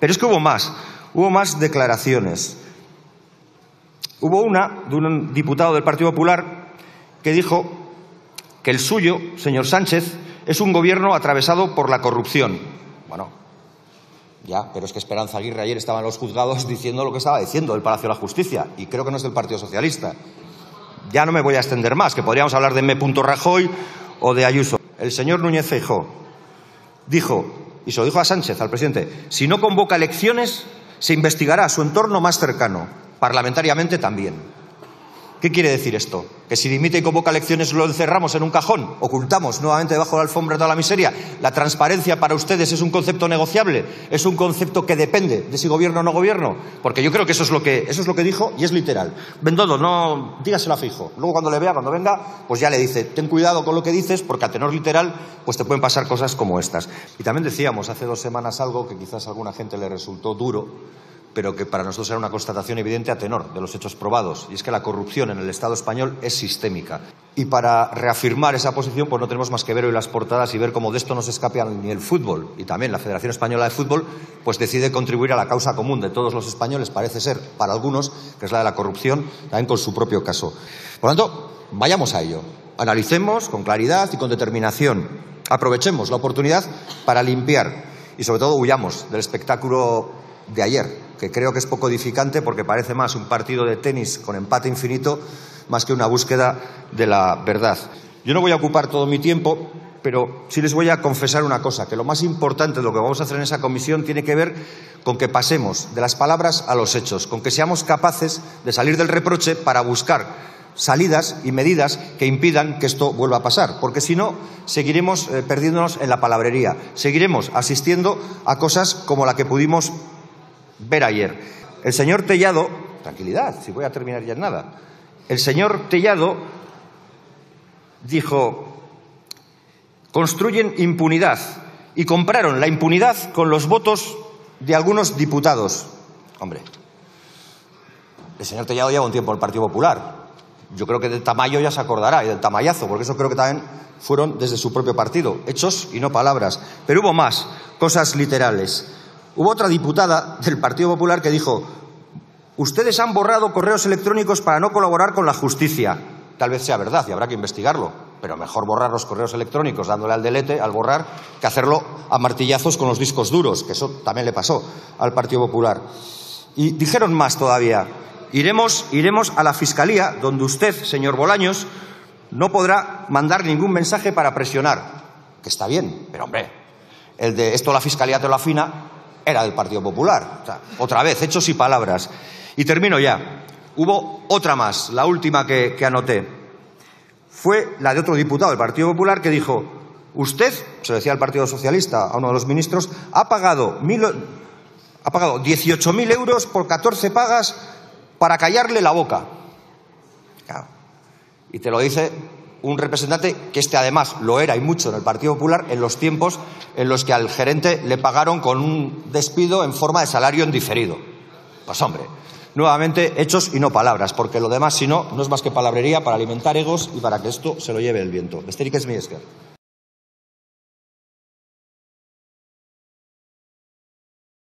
Pero es que hubo más, hubo más declaraciones. Hubo una de un diputado del Partido Popular que dijo que el suyo, señor Sánchez, es un gobierno atravesado por la corrupción. Bueno, ya, pero es que Esperanza Aguirre ayer estaba en los juzgados diciendo lo que estaba diciendo del Palacio de la Justicia, y creo que no es del Partido Socialista. Ya no me voy a extender más, que podríamos hablar de M. Rajoy o de Ayuso. El señor Núñez Feijóo dijo, y se lo dijo a Sánchez, al presidente, si no convoca elecciones, se investigará a su entorno más cercano, parlamentariamente también. ¿Qué quiere decir esto? ¿Que si dimite y convoca elecciones lo encerramos en un cajón? ¿Ocultamos nuevamente debajo de la alfombra toda la miseria? ¿La transparencia para ustedes es un concepto negociable? ¿Es un concepto que depende de si gobierno o no gobierno? Porque yo creo que eso es lo que, eso es lo que dijo y es literal. Bendodo, no, dígaselo a fijo. Luego cuando le vea, cuando venga, pues ya le dice, ten cuidado con lo que dices porque a tenor literal pues te pueden pasar cosas como estas. Y también decíamos hace dos semanas algo que quizás a alguna gente le resultó duro pero que para nosotros era una constatación evidente a tenor de los hechos probados, y es que la corrupción en el Estado español es sistémica. Y para reafirmar esa posición, pues no tenemos más que ver hoy las portadas y ver cómo de esto no se escapa ni el fútbol. Y también la Federación Española de Fútbol, pues decide contribuir a la causa común de todos los españoles, parece ser, para algunos, que es la de la corrupción, también con su propio caso. Por lo tanto, vayamos a ello. Analicemos con claridad y con determinación. Aprovechemos la oportunidad para limpiar y, sobre todo, huyamos del espectáculo de ayer, que creo que es poco edificante porque parece más un partido de tenis con empate infinito más que una búsqueda de la verdad. Yo no voy a ocupar todo mi tiempo, pero sí les voy a confesar una cosa, que lo más importante de lo que vamos a hacer en esa comisión tiene que ver con que pasemos de las palabras a los hechos, con que seamos capaces de salir del reproche para buscar salidas y medidas que impidan que esto vuelva a pasar, porque si no, seguiremos eh, perdiéndonos en la palabrería, seguiremos asistiendo a cosas como la que pudimos ver ayer. El señor Tellado, tranquilidad, si voy a terminar ya en nada, el señor Tellado dijo, construyen impunidad y compraron la impunidad con los votos de algunos diputados. Hombre, el señor Tellado lleva un tiempo en el Partido Popular. Yo creo que del Tamayo ya se acordará y del Tamayazo, porque eso creo que también fueron desde su propio partido, hechos y no palabras. Pero hubo más, cosas literales. Hubo otra diputada del Partido Popular que dijo, ustedes han borrado correos electrónicos para no colaborar con la justicia. Tal vez sea verdad y habrá que investigarlo, pero mejor borrar los correos electrónicos dándole al delete, al borrar, que hacerlo a martillazos con los discos duros, que eso también le pasó al Partido Popular. Y dijeron más todavía, iremos, iremos a la Fiscalía, donde usted, señor Bolaños, no podrá mandar ningún mensaje para presionar. Que está bien, pero hombre, el de esto la Fiscalía te lo afina, era del Partido Popular. otra vez, hechos y palabras. Y termino ya. Hubo otra más, la última que, anoté. Fue la de otro diputado del Partido Popular que dijo, usted, se decía al Partido Socialista, a uno de los ministros, ha pagado, mil, pagado 18.000 euros por 14 pagas para callarle la boca. Y te lo dice un representante que este además lo era y mucho en el Partido Popular en los tiempos en los que al gerente le pagaron con un despido en forma de salario en diferido. Pues hombre, nuevamente hechos y no palabras, porque lo demás, si no, no es más que palabrería para alimentar egos y para que esto se lo lleve el viento. Besterik es mi